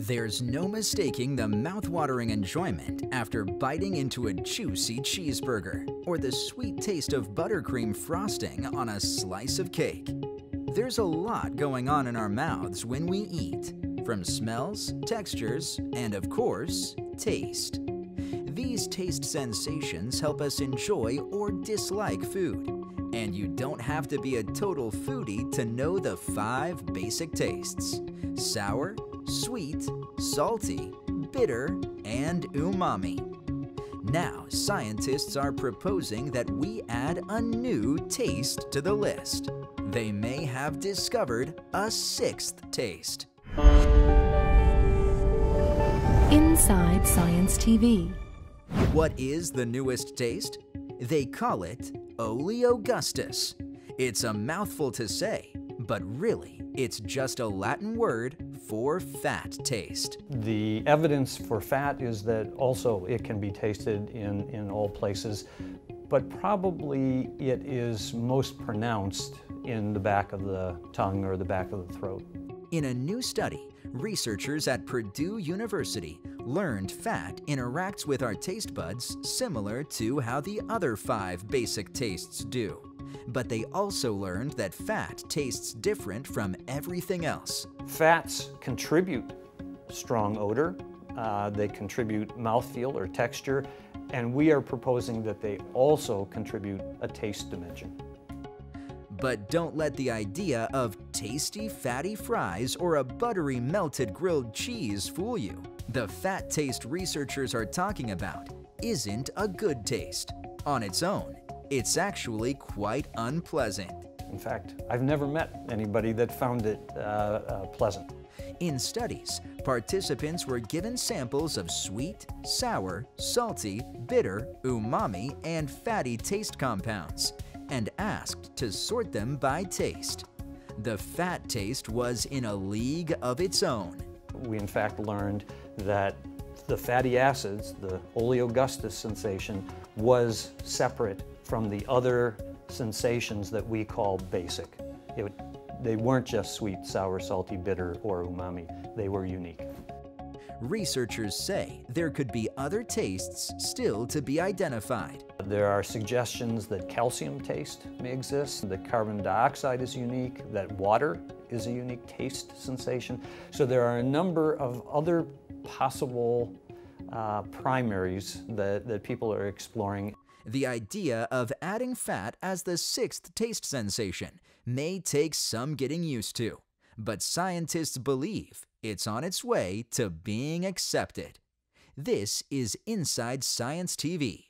There's no mistaking the mouthwatering enjoyment after biting into a juicy cheeseburger or the sweet taste of buttercream frosting on a slice of cake. There's a lot going on in our mouths when we eat, from smells, textures, and of course, taste. These taste sensations help us enjoy or dislike food, and you don't have to be a total foodie to know the five basic tastes sour, sweet, salty, bitter, and umami. Now, scientists are proposing that we add a new taste to the list. They may have discovered a sixth taste. Inside Science TV. What is the newest taste? They call it Oleogustus. It's a mouthful to say, but really, it's just a Latin word for fat taste. The evidence for fat is that also it can be tasted in, in all places, but probably it is most pronounced in the back of the tongue or the back of the throat. In a new study, researchers at Purdue University learned fat interacts with our taste buds similar to how the other five basic tastes do. But they also learned that fat tastes different from everything else. Fats contribute strong odor, uh, they contribute mouthfeel or texture, and we are proposing that they also contribute a taste dimension. But don't let the idea of tasty fatty fries or a buttery melted grilled cheese fool you. The fat taste researchers are talking about isn't a good taste. On its own, it's actually quite unpleasant. In fact, I've never met anybody that found it uh, uh, pleasant. In studies, participants were given samples of sweet, sour, salty, bitter, umami, and fatty taste compounds and asked to sort them by taste. The fat taste was in a league of its own. We in fact learned that the fatty acids, the oleogustus sensation, was separate from the other sensations that we call basic. It, they weren't just sweet, sour, salty, bitter, or umami. They were unique. Researchers say there could be other tastes still to be identified. There are suggestions that calcium taste may exist, that carbon dioxide is unique, that water is a unique taste sensation. So there are a number of other possible uh, primaries that, that people are exploring. The idea of adding fat as the sixth taste sensation may take some getting used to, but scientists believe it's on its way to being accepted. This is Inside Science TV.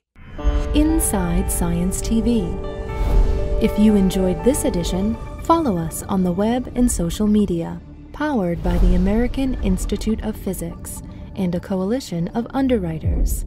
Inside Science TV. If you enjoyed this edition, follow us on the web and social media. Powered by the American Institute of Physics and a coalition of underwriters.